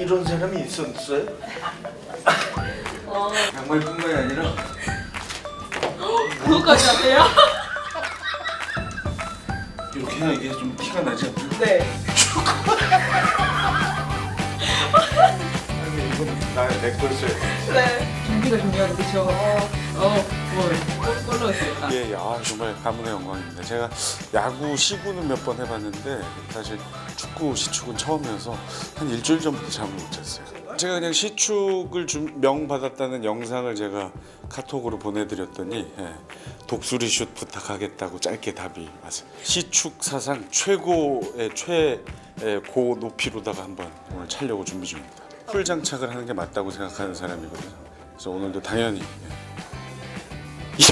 이런 사람이 있었어요? 양말뿐만이 아니라 그거까지 하세요? 이렇게 해야 이게 좀 티가 나지 않나요? 네. 나내 거였어요. 네. 준비가 중요하죠, 그쵸? 어, 어, 뭘. 골 넣었어요. 예, 아, 정말 가문의 영광입니다. 제가 야구 시구는 몇 번 해봤는데 사실 축구 시축은 처음이어서 한 일주일 전부터 잠을 못 잤어요. 제가 그냥 시축을 좀 명받았다는 영상을 제가 카톡으로 보내드렸더니 예, 독수리 슛 부탁하겠다고 짧게 답이 왔어요. 시축 사상 최고의 최고 높이로다가 한번 오늘 차려고 준비 중입니다. 풀 장착을 하는 게 맞다고 생각하는 사람이거든요. 그래서 오늘도 당연히 예.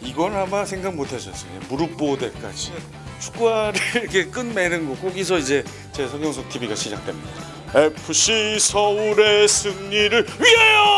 이건 아마 생각 못 하셨어요. 무릎 보호대까지. 축구화를 이렇게 끝매는 거 거기서 이제 제 성경석 TV가 시작됩니다. FC 서울의 승리를 위하여!